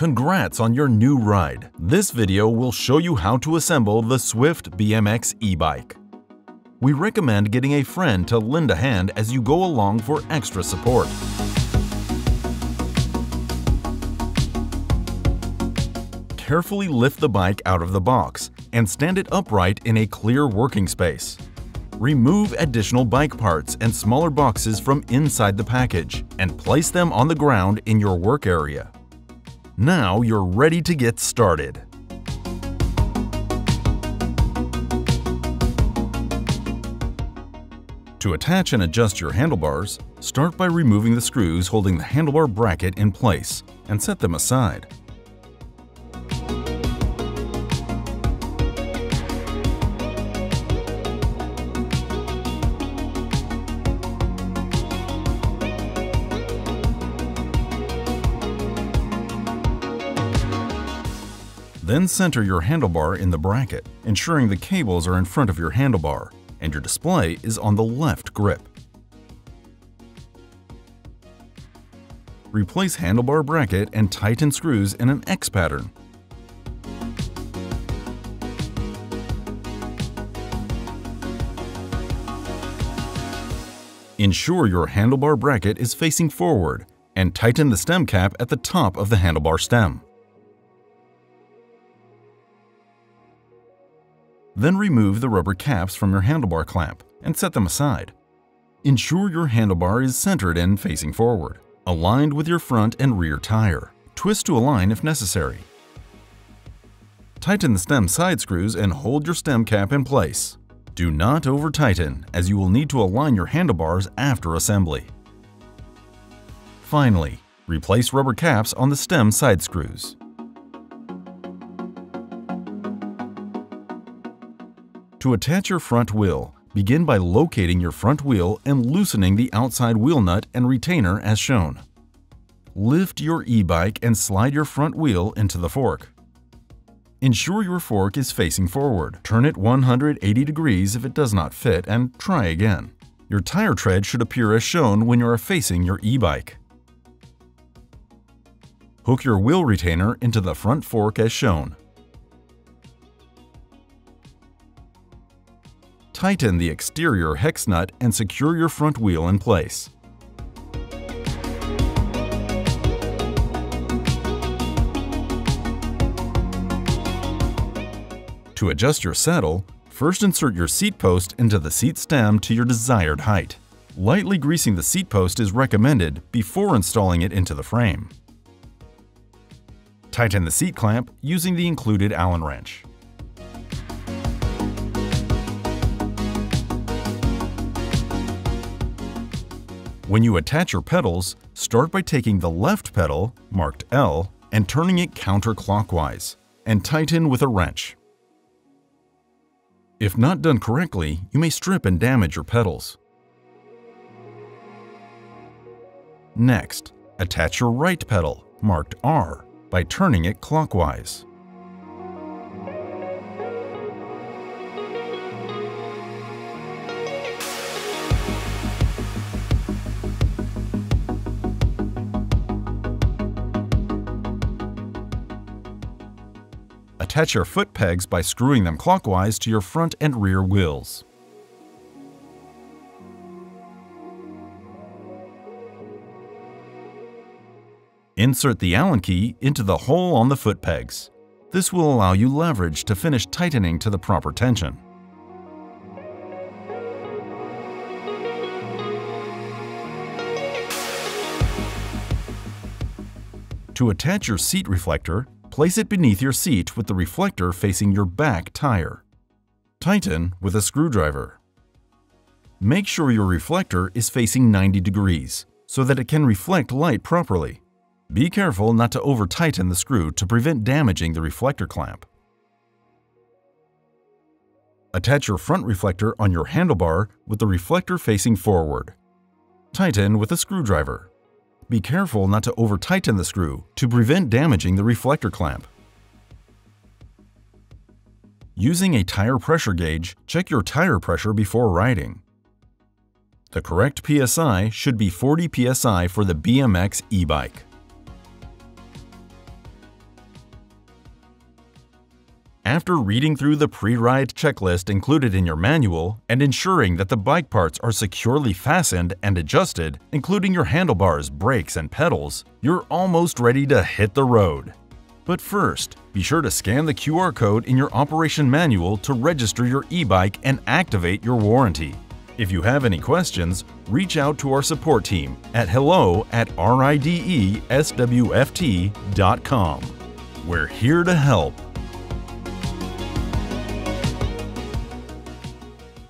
Congrats on your new ride! This video will show you how to assemble the SWFT BMX e-bike. We recommend getting a friend to lend a hand as you go along for extra support. Carefully lift the bike out of the box and stand it upright in a clear working space. Remove additional bike parts and smaller boxes from inside the package and place them on the ground in your work area. Now you're ready to get started. To attach and adjust your handlebars, start by removing the screws holding the handlebar bracket in place and set them aside. Then center your handlebar in the bracket, ensuring the cables are in front of your handlebar and your display is on the left grip. Replace handlebar bracket and tighten screws in an X pattern. Ensure your handlebar bracket is facing forward and tighten the stem cap at the top of the handlebar stem. Then remove the rubber caps from your handlebar clamp and set them aside. Ensure your handlebar is centered and facing forward, aligned with your front and rear tire. Twist to align if necessary. Tighten the stem side screws and hold your stem cap in place. Do not over-tighten, as you will need to align your handlebars after assembly. Finally, replace rubber caps on the stem side screws. To attach your front wheel, begin by locating your front wheel and loosening the outside wheel nut and retainer as shown. Lift your e-bike and slide your front wheel into the fork. Ensure your fork is facing forward. Turn it 180 degrees if it does not fit and try again. Your tire tread should appear as shown when you are facing your e-bike. Hook your wheel retainer into the front fork as shown. Tighten the exterior hex nut and secure your front wheel in place. To adjust your saddle, first insert your seat post into the seat stem to your desired height. Lightly greasing the seat post is recommended before installing it into the frame. Tighten the seat clamp using the included Allen wrench. When you attach your pedals, start by taking the left pedal, marked L, and turning it counterclockwise, and tighten with a wrench. If not done correctly, you may strip and damage your pedals. Next, attach your right pedal, marked R, by turning it clockwise. Attach your foot pegs by screwing them clockwise to your front and rear wheels. Insert the Allen key into the hole on the foot pegs. This will allow you leverage to finish tightening to the proper tension. To attach your seat reflector, Place it beneath your seat with the reflector facing your back tire. Tighten with a screwdriver. Make sure your reflector is facing 90 degrees so that it can reflect light properly. Be careful not to over-tighten the screw to prevent damaging the reflector clamp. Attach your front reflector on your handlebar with the reflector facing forward. Tighten with a screwdriver. Be careful not to over-tighten the screw to prevent damaging the reflector clamp. Using a tire pressure gauge, check your tire pressure before riding. The correct PSI should be 40 PSI for the BMX e-bike. After reading through the pre-ride checklist included in your manual and ensuring that the bike parts are securely fastened and adjusted, including your handlebars, brakes, and pedals, you're almost ready to hit the road. But first, be sure to scan the QR code in your operation manual to register your e-bike and activate your warranty. If you have any questions, reach out to our support team at hello at rideswft.com. We're here to help.